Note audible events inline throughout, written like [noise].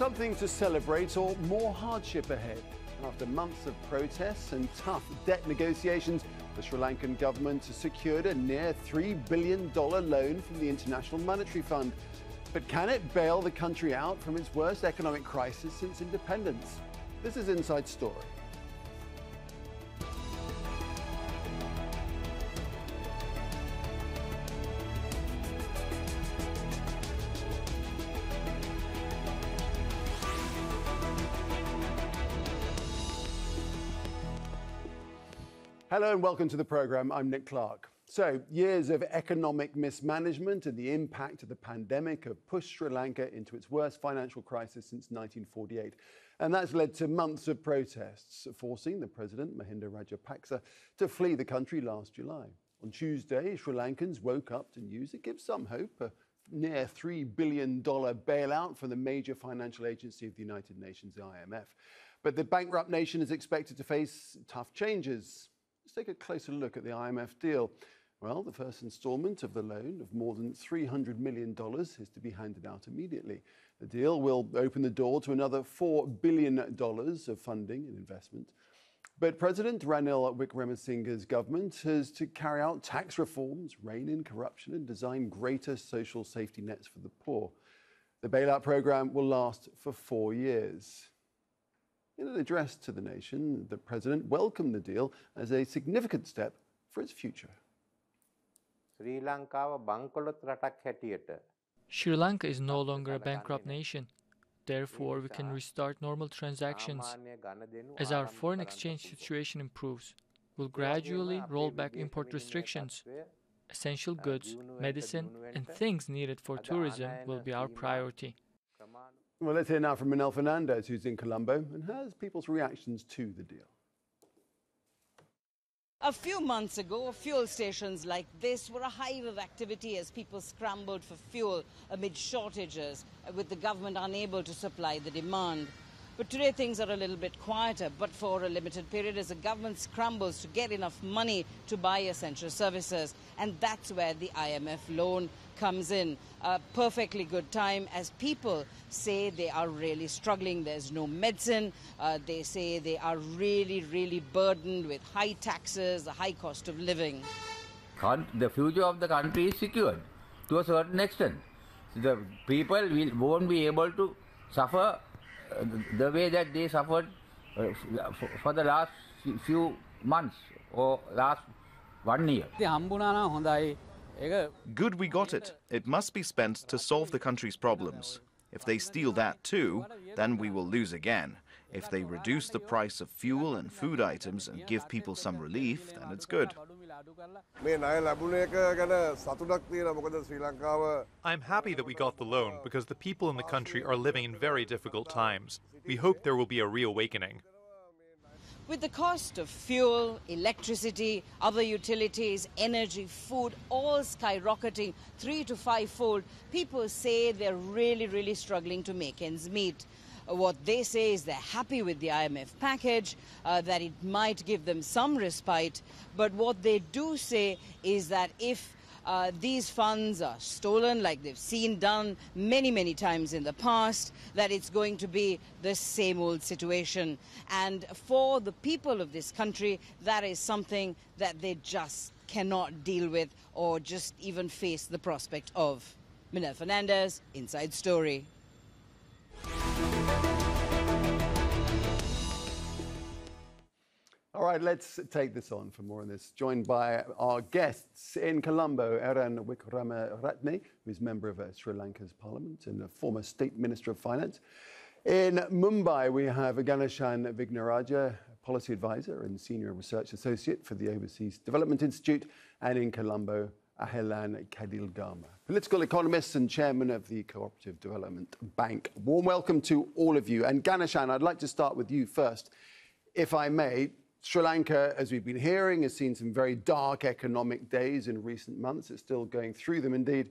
Something to celebrate or more hardship ahead? After months of protests and tough debt negotiations, the Sri Lankan government has secured a near $3 billion loan from the International Monetary Fund. But can it bail the country out from its worst economic crisis since independence? This is Inside Story. Hello and welcome to the programme. I'm Nick Clark. So, years of economic mismanagement and the impact of the pandemic have pushed Sri Lanka into its worst financial crisis since 1948. And that's led to months of protests, forcing the president, Mahinda Rajapaksa, to flee the country last July. On Tuesday, Sri Lankans woke up to news that gives some hope a near $3 billion bailout from the major financial agency of the United Nations, the IMF. But the bankrupt nation is expected to face tough changes Let's take a closer look at the IMF deal. Well, the first instalment of the loan of more than $300 million is to be handed out immediately. The deal will open the door to another $4 billion of funding and investment. But President Ranil Wickremesinghe's government has to carry out tax reforms, rein in corruption, and design greater social safety nets for the poor. The bailout program will last for four years. In an address to the nation, the president welcomed the deal as a significant step for its future. Sri Lanka is no longer a bankrupt nation. Therefore, we can restart normal transactions. As our foreign exchange situation improves, we'll gradually roll back import restrictions. Essential goods, medicine, and things needed for tourism will be our priority. Well, let's hear now from Minelle Fernandez, who's in Colombo, and has people's reactions to the deal. A few months ago, fuel stations like this were a hive of activity as people scrambled for fuel amid shortages, with the government unable to supply the demand. But today things are a little bit quieter, but for a limited period as the government scrambles to get enough money to buy essential services. And that's where the IMF loan comes in. A perfectly good time as people say they are really struggling. There's no medicine. Uh, they say they are really, really burdened with high taxes, the high cost of living. The future of the country is secured to a certain extent. The people will, won't be able to suffer uh, the way that they suffered uh, for the last few months or last one year. Good we got it. It must be spent to solve the country's problems. If they steal that too, then we will lose again. If they reduce the price of fuel and food items and give people some relief, then it's good. I'm happy that we got the loan because the people in the country are living in very difficult times. We hope there will be a reawakening. With the cost of fuel, electricity, other utilities, energy, food all skyrocketing three to five fold, people say they're really, really struggling to make ends meet. What they say is they're happy with the IMF package, uh, that it might give them some respite. But what they do say is that if uh, these funds are stolen like they've seen done many, many times in the past, that it's going to be the same old situation. And for the people of this country, that is something that they just cannot deal with or just even face the prospect of. Minelle Fernandez, Inside Story. All right, let's take this on for more on this. Joined by our guests in Colombo, Eran Wickramaratne, who's a member of uh, Sri Lanka's parliament and a former state minister of finance. In Mumbai, we have Ganeshan Vignaraja, policy advisor and senior research associate for the Overseas Development Institute, and in Colombo, Ahilan Kadilgama, political economist and chairman of the Cooperative Development Bank. Warm welcome to all of you. And Ganeshan, I'd like to start with you first, if I may. Sri Lanka, as we've been hearing, has seen some very dark economic days in recent months. It's still going through them, indeed.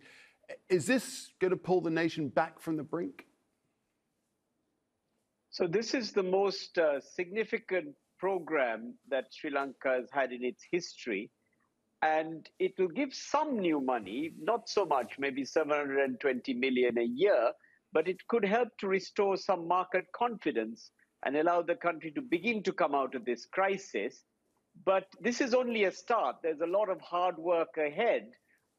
Is this going to pull the nation back from the brink? So, this is the most uh, significant program that Sri Lanka has had in its history. And it will give some new money, not so much, maybe 720 million a year, but it could help to restore some market confidence and allow the country to begin to come out of this crisis. But this is only a start. There's a lot of hard work ahead.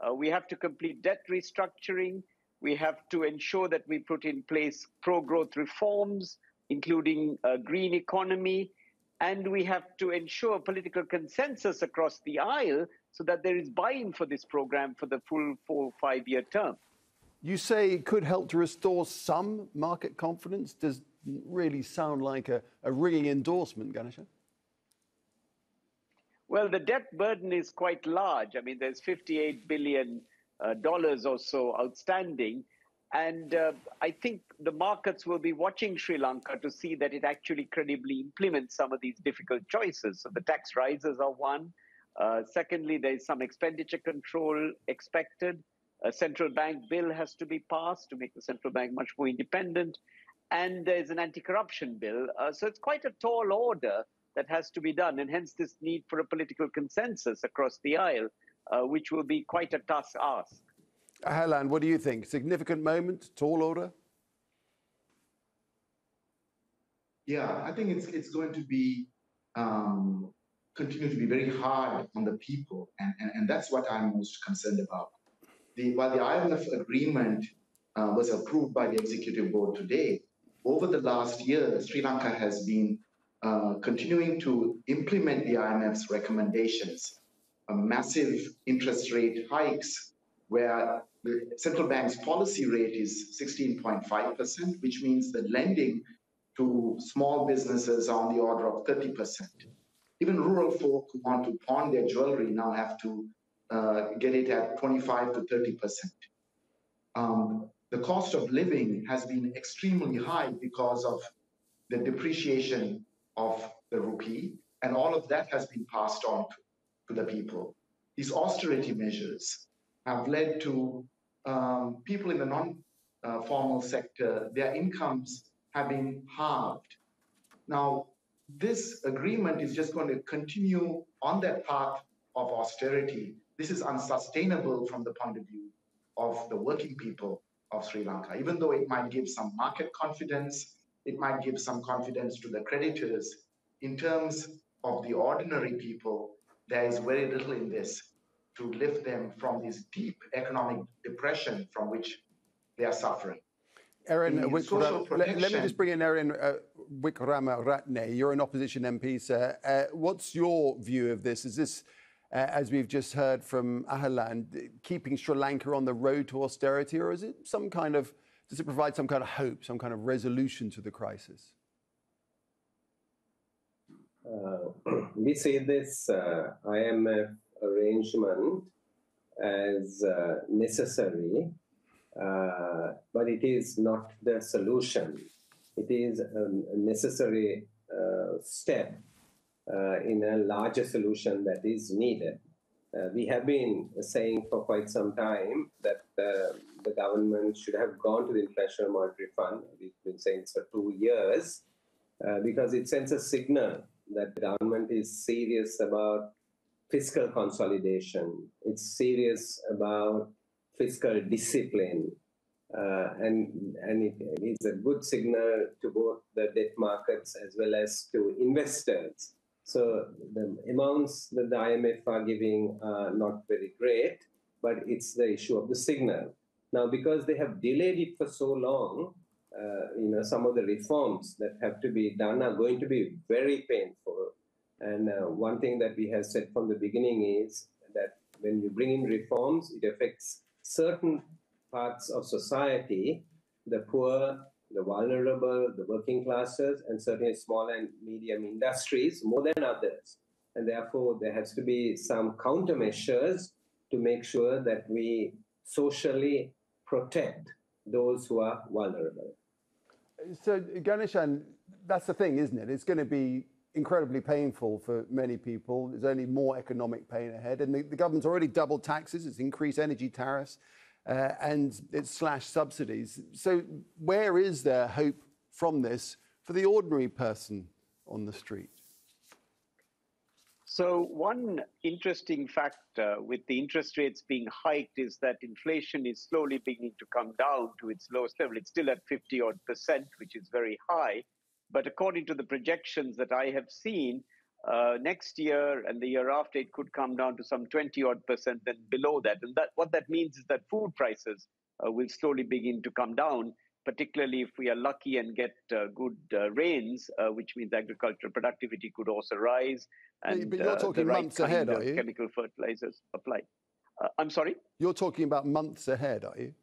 Uh, we have to complete debt restructuring. We have to ensure that we put in place pro growth reforms, including a green economy. And we have to ensure political consensus across the aisle so that there is buy in for this program for the full four five year term. You say it could help to restore some market confidence. Does really sound like a, a ringing endorsement, Ganesha? Well, the debt burden is quite large. I mean, there's 58 billion uh, dollars or so outstanding, and uh, I think the markets will be watching Sri Lanka to see that it actually credibly implements some of these difficult choices. So the tax rises are one. Uh, secondly, there is some expenditure control expected. A central bank bill has to be passed to make the central bank much more independent. And there's an anti corruption bill. Uh, so it's quite a tall order that has to be done, and hence this need for a political consensus across the aisle, uh, which will be quite a tough ask. Ahilan, what do you think? Significant moment, tall order? Yeah, I think it's it's going to be um, continue to be very hard on the people, and, and, and that's what I'm most concerned about the, while the IMF agreement uh, was approved by the executive board today, over the last year, Sri Lanka has been uh, continuing to implement the IMF's recommendations, a massive interest rate hikes, where the central bank's policy rate is 16.5%, which means the lending to small businesses on the order of 30%. Even rural folk who want to pawn their jewelry now have to uh, get it at 25 to 30 percent. Um, the cost of living has been extremely high because of the depreciation of the rupee, and all of that has been passed on to, the people. These austerity measures have led to um, people in the non-formal uh, sector, their incomes have been halved. Now, this agreement is just going to continue on that path of austerity this is unsustainable from the point of view of the working people of Sri Lanka. Even though it might give some market confidence, it might give some confidence to the creditors. In terms of the ordinary people, there is very little in this to lift them from this deep economic depression from which they are suffering. Eran, Wickrama, let, let, me just bring in Eran uh, Wickramaratne. You're an opposition MP, sir. Uh, what's your view of this? Is this as we've just heard from Ahilan, keeping Sri Lanka on the road to austerity, or is it some kind of, does it provide some kind of hope, some kind of resolution to the crisis? Uh, [clears throat] we see this uh, IMF arrangement as uh, necessary, uh, but it is not the solution. It is a necessary uh, step in a larger solution that is needed. Uh, we have been saying for quite some time that uh, the government should have gone to the International Monetary Fund. We've been saying this for two years uh, because it sends a signal that the government is serious about fiscal consolidation. It's serious about fiscal discipline. Uh, and and it is a good signal to both the debt markets as well as to investors so the amounts that the IMF are giving are not very great, but it's the issue of the signal. Now, because they have delayed it for so long, uh, you know, some of the reforms that have to be done are going to be very painful. And uh, one thing that we have said from the beginning is that when you bring in reforms, it affects certain parts of society, the poor, the vulnerable, the working classes, and certainly small and medium industries more than others. And therefore, there has to be some countermeasures to make sure that we socially protect those who are vulnerable. So, Ganeshan, that's the thing, isn't it? It's going to be incredibly painful for many people. There's only more economic pain ahead. And the, the government's already doubled taxes, it's increased energy tariffs uh, and it's slashed subsidies. So, where is there hope from this for the ordinary person on the street? So, one interesting factor with the interest rates being hiked is that inflation is slowly beginning to come down to its lowest level. It's still at 50 odd percent, which is very high. But according to the projections that I have seen, uh, next year and the year after, it could come down to some 20 odd percent, then below that. And that what that means is that food prices uh, will slowly begin to come down, particularly if we are lucky and get uh, good uh, rains, uh, which means agricultural productivity could also rise. And but you're uh, talking the right months ahead, are you? chemical fertilizers applied. I'm sorry? You're talking about months ahead, are you?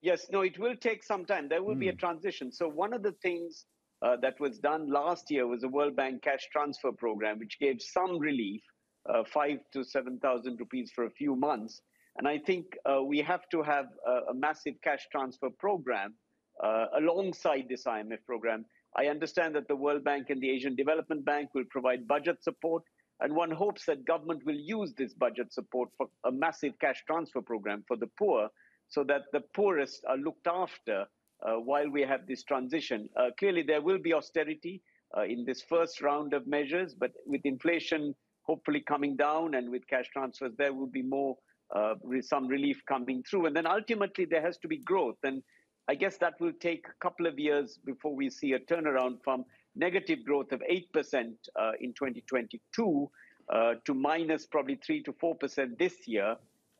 Yes, no, it will take some time. There will be a transition. So, one of the things uh, that was done last year was a World Bank cash transfer program, which gave some relief, uh, five to 7,000 rupees for a few months. And I think uh, we have to have a, a massive cash transfer program uh, alongside this IMF program. I understand that the World Bank and the Asian Development Bank will provide budget support. And one hopes that government will use this budget support for a massive cash transfer program for the poor so that the poorest are looked after while we have this transition. Uh, clearly, there will be austerity uh, in this first round of measures, but with inflation hopefully coming down and with cash transfers, there will be more uh, some relief coming through. And then ultimately, there has to be growth. And I guess that will take a couple of years before we see a turnaround from negative growth of 8% uh, in 2022 uh, to minus probably 3 to 4% this year,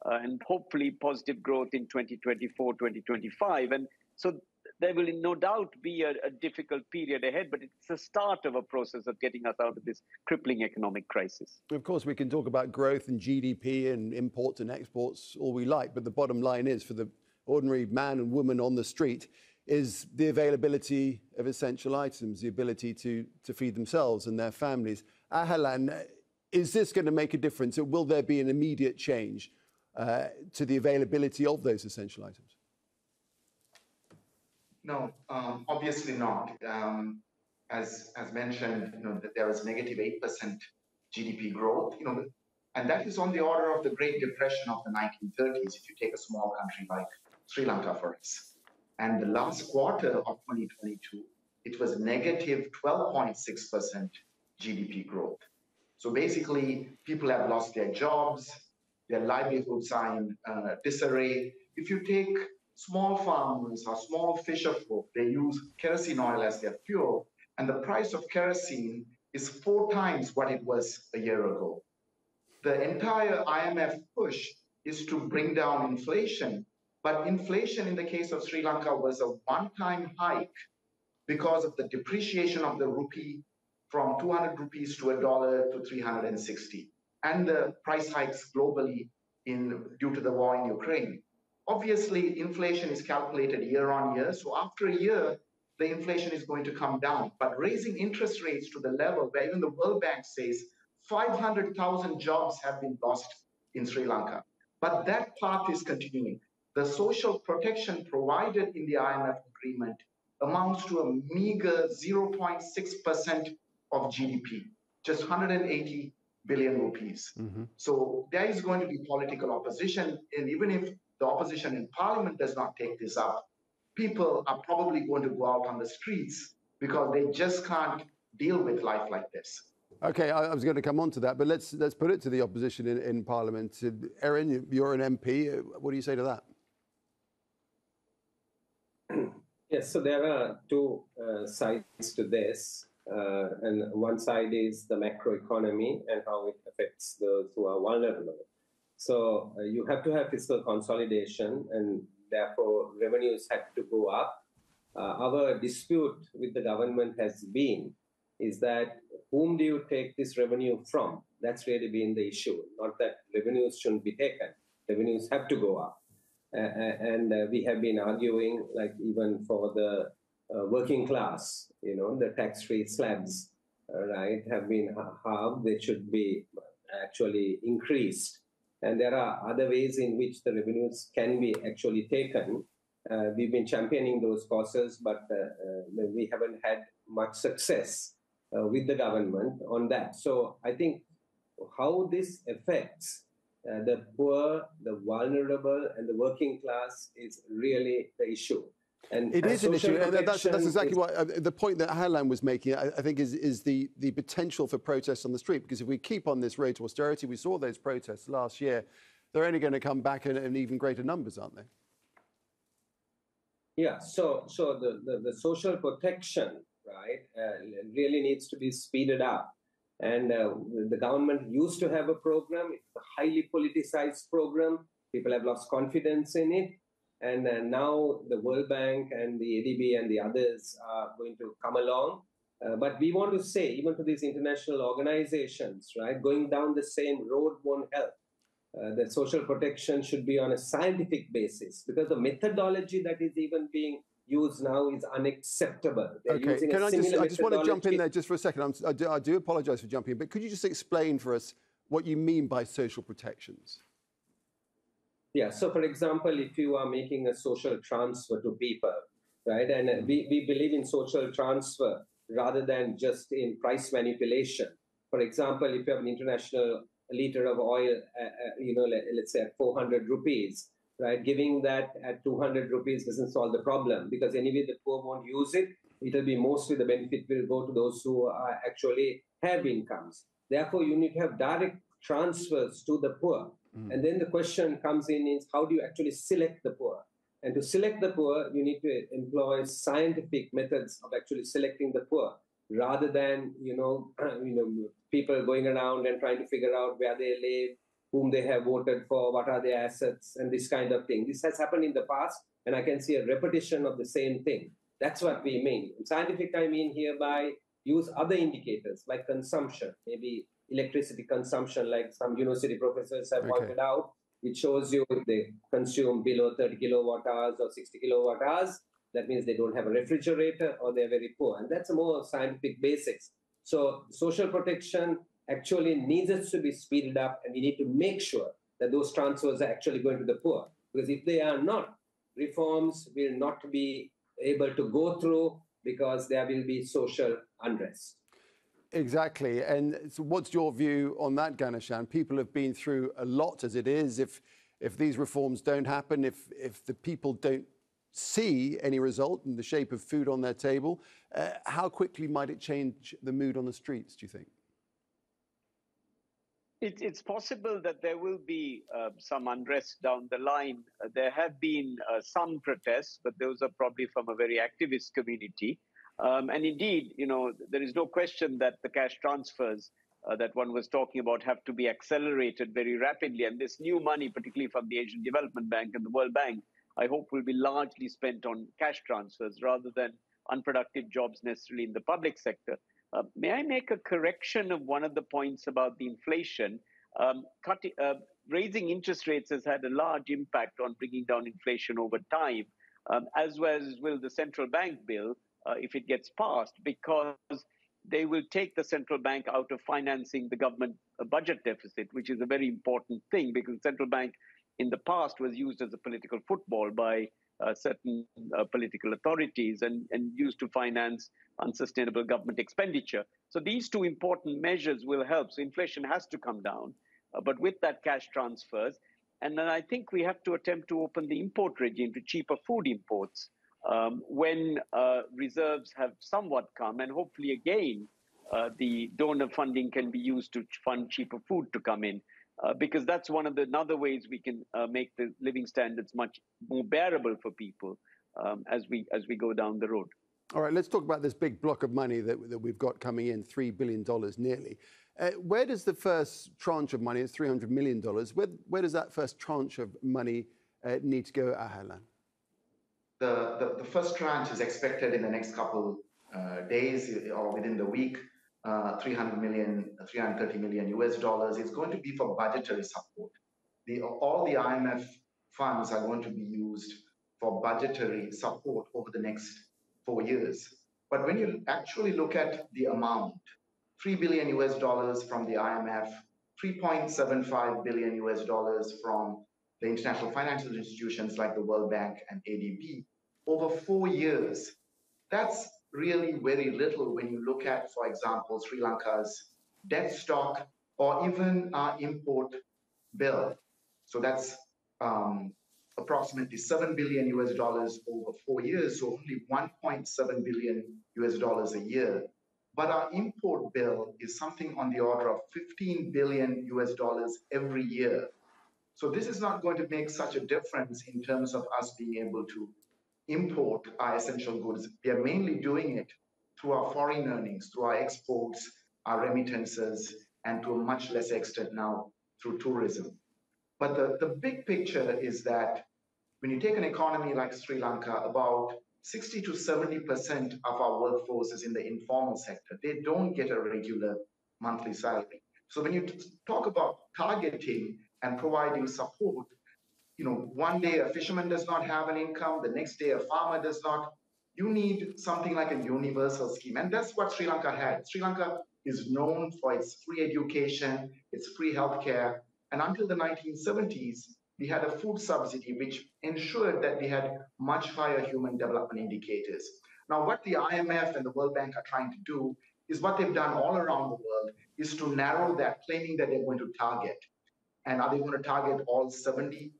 uh, and hopefully positive growth in 2024, 2025. And so there will no doubt be a, a difficult period ahead, but it's the start of a process of getting us out of this crippling economic crisis. Of course, we can talk about growth and GDP and imports and exports all we like, but the bottom line is for the ordinary man and woman on the street is the availability of essential items, the ability to, to feed themselves and their families. Ahilan, is this going to make a difference? Will there be an immediate change uh, to the availability of those essential items? No, um, obviously not. Um, as as mentioned, you know that there was negative eight percent GDP growth. You know, and that is on the order of the Great Depression of the 1930s. If you take a small country like Sri Lanka, for instance, and the last quarter of 2022, it was negative 12.6 percent GDP growth. So basically, people have lost their jobs, their livelihoods are in uh, disarray. If you take small farmers or small fisher folk, they use kerosene oil as their fuel, and the price of kerosene is four times what it was a year ago. The entire IMF push is to bring down inflation, but inflation in the case of Sri Lanka was a one time hike because of the depreciation of the rupee from 200 rupees to a dollar to 360 and the price hikes globally in due to the war in Ukraine. Obviously, inflation is calculated year on year. So after a year, the inflation is going to come down. But raising interest rates to the level where even the World Bank says 500,000 jobs have been lost in Sri Lanka. But that path is continuing. The social protection provided in the IMF agreement amounts to a meager 0.6% of GDP, just 180 billion rupees. Mm-hmm. So there is going to be political opposition. And even if the opposition in parliament does not take this up, people are probably going to go out on the streets because they just can't deal with life like this. Okay, I, I was going to come on to that, but let's let's put it to the opposition in, in Parliament. Eran, you- you're an MP. Uh, What do you say to that? [clears throat] Yes, so there are two uh, sides to this. Uh, and one side is the macroeconomy and how it affects those who are vulnerable. So uh, you have to have fiscal consolidation, and therefore revenues have to go up. Uh, our dispute with the government has been is that whom do you take this revenue from? That's really been the issue. Not that revenues shouldn't be taken. Revenues have to go up. Uh, and uh, we have been arguing, like even for the uh, working class, you know, the tax-free slabs, uh, right, have been halved. They should be actually increased. And there are other ways in which the revenues can be actually taken. Uh, we've been championing those causes, but uh, uh, we haven't had much success uh, with the government on that. So I think how this affects uh, the poor, the vulnerable, and the working class is really the issue. And, it and is an issue. And that's, that's exactly what uh, the point that Halan was making, I, I, think, is, is the, the potential for protests on the street. Because if we keep on this road to austerity, we saw those protests last year, they're only going to come back in, in even greater numbers, aren't they? Yeah, so, so the, the, the social protection, right, uh, really needs to be speeded up. And uh, the government used to have a program, it's a highly politicized program. People have lost confidence in it and uh, now the World Bank and the ADB and the others are going to come along. Uh, but we want to say, even to these international organizations, right, going down the same road won't help. Uh, that social protection should be on a scientific basis because the methodology that is even being used now is unacceptable. They're okay, can I just, I just want to jump in there just for a second. I do, I do apologize for jumping in, but could you just explain for us what you mean by social protections? Yeah. So, for example, if you are making a social transfer to people, right, and we, we believe in social transfer rather than just in price manipulation. For example, if you have an international liter of oil, uh, uh, you know, let, us say at 400 rupees, right, giving that at 200 rupees doesn't solve the problem because anyway the poor won't use it. It'll be mostly the benefit will go to those who are actually have incomes. Therefore, you need to have direct transfers to the poor. Mm. And then the question comes in is how do you actually select the poor? And to select the poor, you need to employ scientific methods of actually selecting the poor, rather than you know, [clears throat] you know, people going around and trying to figure out where they live, whom they have voted for, what are their assets, and this kind of thing. This has happened in the past, and I can see a repetition of the same thing. That's what we mean. Scientific, I mean hereby use other indicators like consumption, maybe electricity consumption, like some university professors have okay. pointed out. It shows you if they consume below 30 kilowatt hours or 60 kilowatt hours, that means they don't have a refrigerator or they're very poor. And that's a more scientific basics. So social protection actually needs to be speeded up, and we need to make sure that those transfers are actually going to the poor. Because if they are not, reforms will not be able to go through because there will be social unrest. Exactly. And so what's your view on that, Ganeshan? People have been through a lot as it is. If, if these reforms don't happen, if, if the people don't see any result in the shape of food on their table, uh, how quickly might it change the mood on the streets, do you think? It, it's possible that there will be uh, some unrest down the line. There have been uh, some protests, but those are probably from a very activist community. Um, and indeed, you know, there is no question that the cash transfers uh, that one was talking about have to be accelerated very rapidly. And this new money, particularly from the Asian Development Bank and the World Bank, I hope will be largely spent on cash transfers rather than unproductive jobs necessarily in the public sector. Uh, may I make a correction of one of the points about the inflation? Um, cutting, uh, raising interest rates has had a large impact on bringing down inflation over time, um, as well as will the central bank bill, uh, if it gets passed, because they will take the central bank out of financing the government uh, budget deficit, which is a very important thing because the central bank in the past was used as a political football by uh, certain uh, political authorities and, and used to finance unsustainable government expenditure. So these two important measures will help. So inflation has to come down, uh, but with that cash transfers. And then I think we have to attempt to open the import regime to cheaper food imports um, when uh, reserves have somewhat come, and hopefully again, uh, the donor funding can be used to fund cheaper food to come in. Uh, because that's one of the other ways we can uh, make the living standards much more bearable for people um, as we as we go down the road. All right, let's talk about this big block of money that, that we've got coming in, three billion dollars nearly. Uh, where does the first tranche of money, it's three hundred million dollars, where, where does that first tranche of money uh, need to go, Ahilan? The, the, the, first tranche is expected in the next couple uh, days or within the week. Uh, 300 million, 330 million US dollars. It's going to be for budgetary support. The, all the IMF funds are going to be used for budgetary support over the next four years. But when you actually look at the amount, 3 billion US dollars from the IMF, 3.75 billion US dollars from the international financial institutions like the World Bank and ADB over four years. That's really very little when you look at, for example, Sri Lanka's debt stock or even our import bill. So that's um, approximately 7 billion US dollars over four years, so only 1.7 billion US dollars a year. But our import bill is something on the order of 15 billion US dollars every year. So this is not going to make such a difference in terms of us being able to import our essential goods. We are mainly doing it through our foreign earnings, through our exports, our remittances, and to a much less extent now through tourism. But the, the big picture is that when you take an economy like Sri Lanka, about 60 to 70% of our workforce is in the informal sector. They don't get a regular monthly salary. So when you talk about targeting and providing support, you know, one day a fisherman does not have an income, the next day a farmer does not. You need something like a universal scheme. And that's what Sri Lanka had. Sri Lanka is known for its free education, its free healthcare. And until the 1970s, we had a food subsidy which ensured that we had much higher human development indicators. Now, what the IMF and the World Bank are trying to do is what they've done all around the world is to narrow that, claiming that they're going to target. And are they going to target all 70%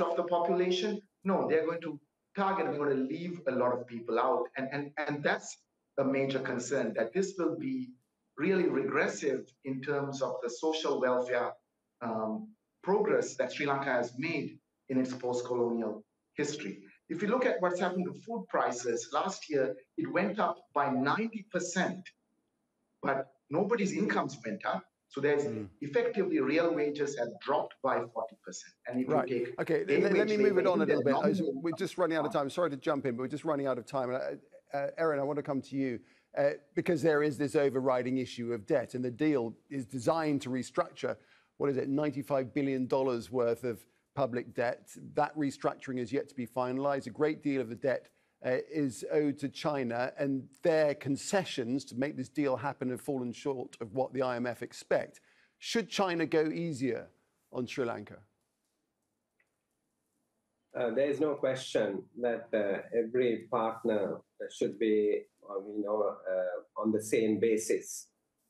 of the population? No, they're going to target, they're going to leave a lot of people out. And, and, and that's a major concern that this will be really regressive in terms of the social welfare um, progress that Sri Lanka has made in its post-colonial history. If you look at what's happened to food prices, last year it went up by 90%, but nobody's incomes went up. So there's mm. effectively real wages have dropped by 40%. And if right. you take okay, let, let me move it on a little bit. Was, we're just running out of time. Sorry to jump in, but we're just running out of time. Uh, uh, Eran, I want to come to you. Uh, because there is this overriding issue of debt, and the deal is designed to restructure what is it, $95 billion worth of public debt. That restructuring is yet to be finalized. A great deal of the debt is owed to China, and their concessions to make this deal happen have fallen short of what the IMF expect. Should China go easier on Sri Lanka? Uh, there is no question that uh, every partner should be, uh, you know, uh, on the same basis.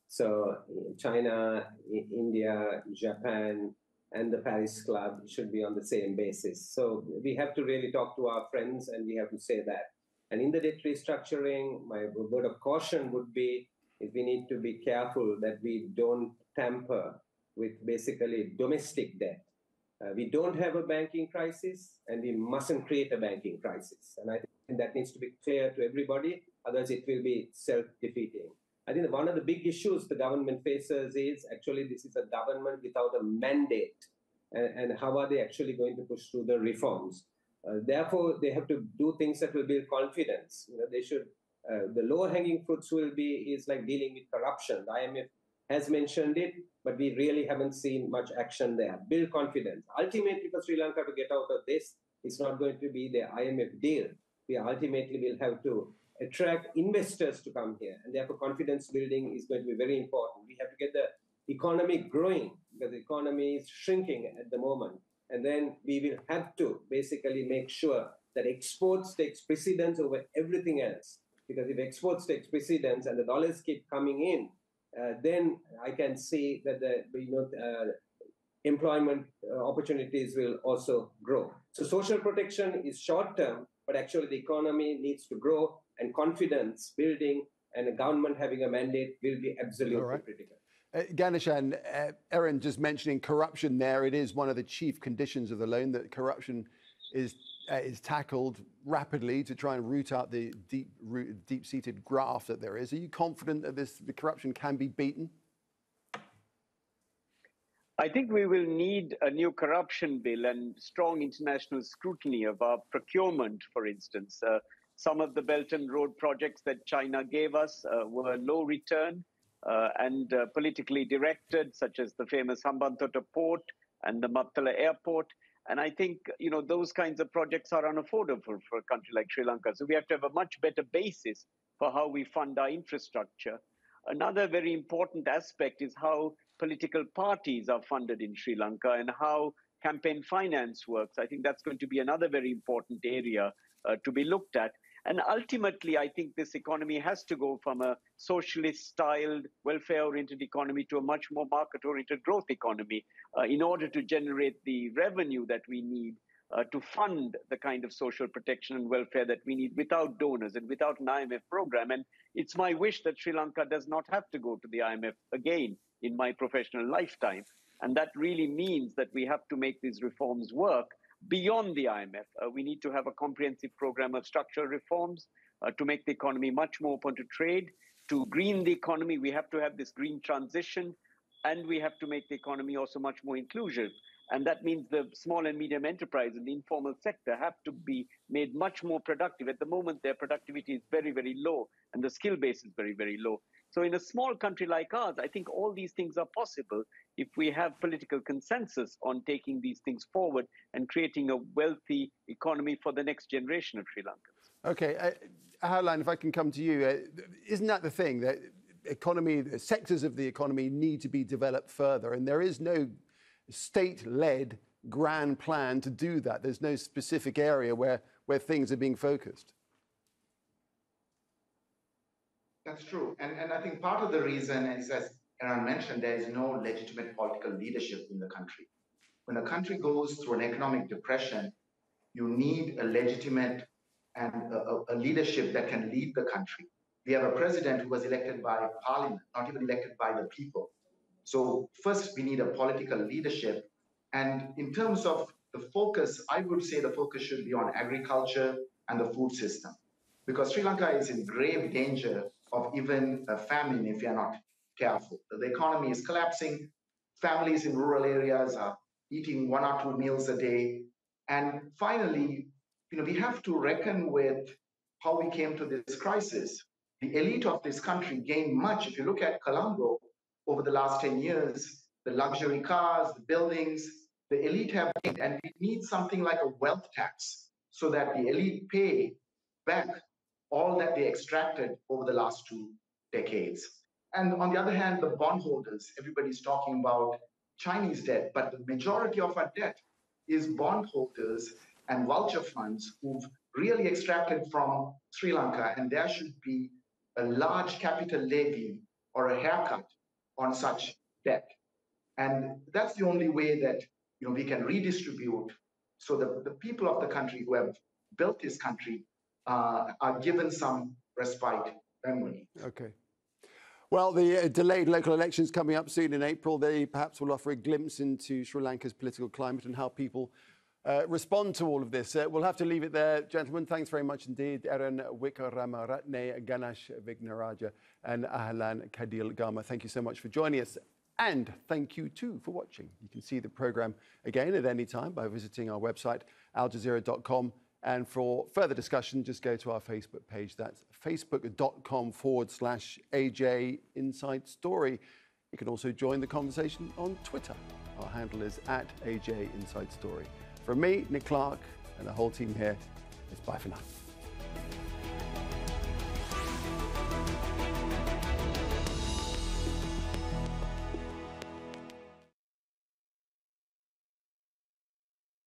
So China, India, Japan, and the Paris Club should be on the same basis. So we have to really talk to our friends, and we have to say that. And in the debt restructuring, my word of caution would be is we need to be careful that we don't tamper with basically domestic debt. Uh, we don't have a banking crisis, and we mustn't create a banking crisis. And I think that needs to be clear to everybody, otherwise, it will be self defeating. I think one of the big issues the government faces is actually this is a government without a mandate. And, and how are they actually going to push through the reforms? Uh, therefore, they have to do things that will build confidence. You know, they should. Uh, the low-hanging fruits will be is like dealing with corruption. The IMF has mentioned it, but we really haven't seen much action there. Build confidence. Ultimately, for Sri Lanka to get out of this, it's not going to be the IMF deal. We ultimately will have to attract investors to come here, and therefore confidence building is going to be very important. We have to get the economy growing because the economy is shrinking at the moment. And then we will have to basically make sure that exports takes precedence over everything else. Because if exports takes precedence and the dollars keep coming in, uh, then I can see that the you know uh, employment uh, opportunities will also grow. So social protection is short term, but actually the economy needs to grow and confidence building and a government having a mandate will be absolutely right. critical. Uh, Ganeshan, uh, Eran just mentioning corruption there. It is one of the chief conditions of the loan that corruption is uh, is tackled rapidly to try and root out the deep deep seated graft that there is. Are you confident that this the corruption can be beaten? I think we will need a new corruption bill and strong international scrutiny of our procurement, for instance. Uh, some of the Belt and Road projects that China gave us uh, were low return uh, and uh, politically directed, such as the famous Hambantota port and the Mattala airport. And I think you know those kinds of projects are unaffordable for a country like Sri Lanka. So we have to have a much better basis for how we fund our infrastructure. Another very important aspect is how political parties are funded in Sri Lanka and how campaign finance works. I think that's going to be another very important area uh, to be looked at. And ultimately, I think this economy has to go from a socialist styled, welfare oriented economy to a much more market oriented growth economy uh, in order to generate the revenue that we need uh, to fund the kind of social protection and welfare that we need without donors and without an IMF program. And it's my wish that Sri Lanka does not have to go to the IMF again in my professional lifetime. And that really means that we have to make these reforms work beyond the IMF. Uh, we need to have a comprehensive program of structural reforms uh, to make the economy much more open to trade. To green the economy, we have to have this green transition, and we have to make the economy also much more inclusive. And that means the small and medium enterprise and the informal sector have to be made much more productive. At the moment, their productivity is very, very low, and the skill base is very, very low. So, in a small country like ours, I think all these things are possible if we have political consensus on taking these things forward and creating a wealthy economy for the next generation of Sri Lankans. Okay, uh, if I can come to you, uh, isn't that the thing that economy, the sectors of the economy need to be developed further, and there is no state-led grand plan to do that. There's no specific area where, where things are being focused. That's true. And, and I think part of the reason is, as Eran mentioned, there is no legitimate political leadership in the country. When a country goes through an economic depression, you need a legitimate and a, a leadership that can lead the country. We have a president who was elected by parliament, not even elected by the people. So first, we need a political leadership. And in terms of the focus, I would say the focus should be on agriculture and the food system. Because Sri Lanka is in grave danger of even a famine if are not careful. The economy is collapsing. Families in rural areas are eating one or two meals a day. And finally, you know, we have to reckon with how we came to this crisis. The elite of this country gained much. If you look at Colombo, over the last 10 years, the luxury cars, the buildings, the elite have gained, and we need something like a wealth tax so that the elite pay back all that they extracted over the last two decades. And on the other hand, the bondholders, everybody's talking about Chinese debt, but the majority of our debt is bondholders and vulture funds who've really extracted from Sri Lanka, and there should be a large capital levy or a haircut on such debt. And that's the only way that you know we can redistribute so that the people of the country who have built this country uh, are given some respite money. Okay. Well, the uh, delayed local elections coming up soon in April, they perhaps will offer a glimpse into Sri Lanka's political climate and how people uh, respond to all of this. Uh, we'll have to leave it there, gentlemen. Thanks very much indeed, Eran Wickramaratne, Ganesh Vignaraja, and Ahilan Kadil Gama. Thank you so much for joining us. And thank you too for watching. You can see the program again at any time by visiting our website, aljazeera.com. And for further discussion, just go to our Facebook page. That's facebook.com forward slash AJ Inside Story. You can also join the conversation on Twitter. Our handle is at AJ Inside Story. From me, Nick Clark, and the whole team here, it's bye for now.